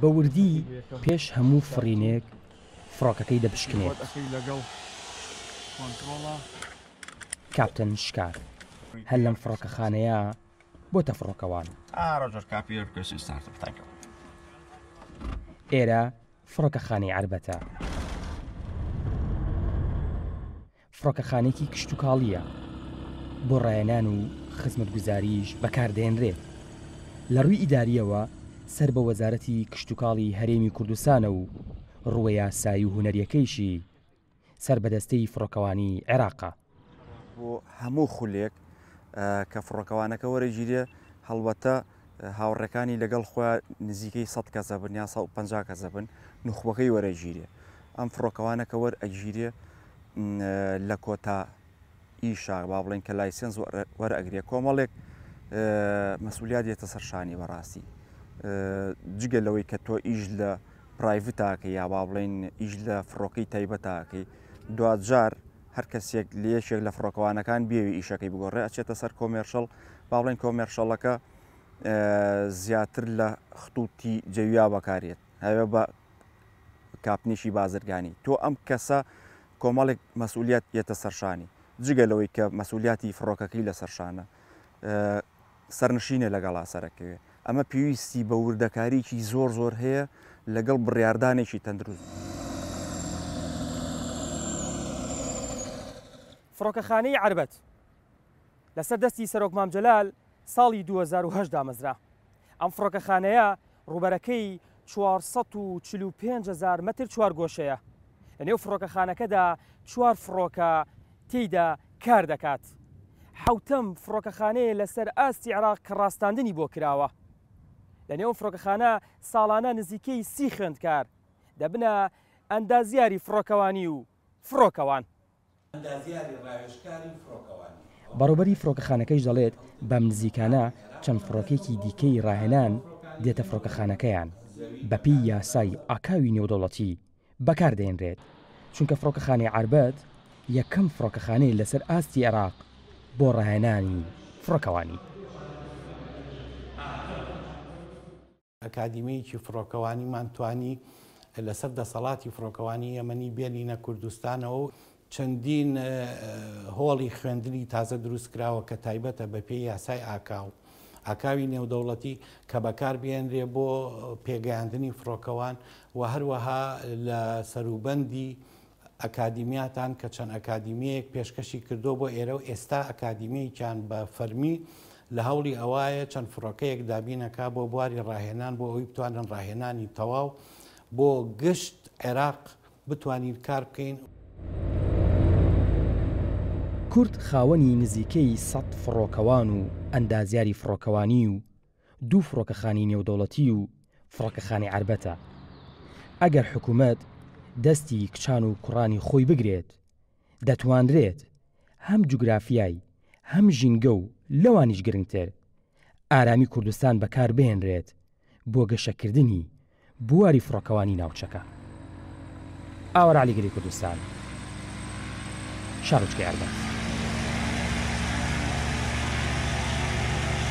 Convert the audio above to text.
بە وردی پێش هەموو فڕینێک فڕۆکەکەی دەپشکنێت کاپتن شکار هەر لەم فڕۆکەخانەیە بۆ تەفڕۆکەوان ئێرە فڕۆکەخانەی عەربەتە فڕۆکەخانەیەکی کشتوکاڵییە بۆ ڕایەنان و خزمەتگوزارییش بەکاردێنرێت لە ڕووی ئیدارییەوە سەر بە وەزارەتی کشتوکاڵی هەرێمی کوردستانە و ڕووە یاسایی و هونەرییەکەیشی سەر بە دەستەی فڕۆکەوانیی عێراقە. بۆ هەموو خولێک کە فڕۆکەوانەکە وەرەگیرێ، هەڵبەتە هاوڕێکانی لەگەڵ خۆیا نزیکەی سەد کەس ئەبن یان سەد و پەنجا کەس ئەبن، نوخبەکەی وەرەگیرێ. ئەم فڕۆکەوانە کە وەرئەگیرێ لە کۆتا ی شار وا بڵێین کە لایسێنس وەرئەگرێ کۆمەڵێک مەسولیات دێتە سەر شانی بەڕاستی جگە لەوەی کە تۆ ئیش لە پرایڤتاکە یا وا بڵێین ئیش لە فڕۆکەی تایبەتاکەی دوجار هەر کەسێک لە یەکێک لە فڕۆکەوانەکان بێوی ئیشەکەی بگۆڕێ ئەچێتە سەر کۆمێرشەڵ با بڵێن کۆمێرشەڵەکە زیاتر لە خطوتی جەویا بەکارێت هەوێ بە کاپنیشی بازرگانی تۆ ئەم کەسە کۆمەڵێک مەسئولیات یەتە سەرشانی جگە لەوەی کە مەسئولیاتی فڕۆکەکەی لەسەر شانە سەرنشینە لەگەڵا سەرەکەوێت ئەمە پێویستی بە وردەکاریی زۆر زۆر هەیە لەگەڵ بڕاردانێکی تەندروست. فڕۆکەخانەی عربەت لەسەر دەستی سەرۆک مام جەلال ساڵی 2010 دامەزرا ئەم فڕۆکەخانەیە ڕووبەرەکەی چوار سەد و چل و پێنج هەزار مەتر چوارگۆشەیە. لە نێو فڕۆکەخانەکەدا چوار فڕۆکە تێیدا کار دەکات. حەوتەم فڕۆکەخانەیە لەسەر ئاستی عێراق کە ڕاستاندنی بۆ کراوە. لە نێو ئەم فڕۆکەخانە ساڵانە نزیکەی سی خوێندکار دەبنە ئەندازیاری فڕۆکەوانی و فڕۆکەوان. ئەندازیاری ڕاوێژکاری فڕۆکەوانی. بەڕێوبەری فڕۆکەخانەکەش دەڵێت، بەم نزیکانە چەند فڕۆکەیەکی دیکەی ڕاهێنان دێتە فڕۆکەخانەکەیان، بەپێی یاسای ئاکاوی نێودەوڵەتی بەکاردەهێنرێت، چونکە فڕۆکەخانەی عەربەت یەکەم فڕۆکەخانەیە لەسەر ئاستی عێراق بۆ ڕاهێنانی فڕۆکەوانی. ئەکادیمییەکی فڕۆکەوانیمان توانی لەسەر دەسەڵاتی فڕۆکەوانی یەمەنی بێنینە کوردستانەوە و چەندین هۆڵی خوێندنی تازە دروستکراوە کە تایبەتە بە پێی یاسای ئاکاو ئاکاوی نێودەوڵەتی کە بەکار بێنرێ بۆ پێگەیاندنی فڕۆکەوان و هەروەها لە سەروبەندی ئەکادیمیاتان کە چەند ئەکادیمیەیەک پێشکەشی کردووە بۆ ئێرە و ئێستا ئەکادیمیەکیان بە فەرمی لە هەوڵی ئەوایە چەند فڕۆکەیەک دابینەکا بۆ بواری ڕاهێنان بۆ ئەوی بتوانن ڕاهێنانی تەواو بۆ گشت عێراق بتوانین کار بکەین. کورد خاوەنی نزیکەی سەد فڕۆکەوان و ئەندازیاری فڕۆکەوانی و دوو فڕۆکەخانی نێودەوڵەتی و فڕۆکەخانی عەربەتە. ئەگەر حکومەت دەستی کچان و کوڕانی خۆی بگرێت، دەتوانرێت هەم جوگرافیای هەم ژینگە و لەوانیش گرنگتر ئارامی کوردستان بەکاربهێنرێت بۆ گەشەکردنی بواری فڕۆکەوانی ناوچەکە. ئاوەرعەلی گەلی کوردستان شارۆچکەی ئەربەت.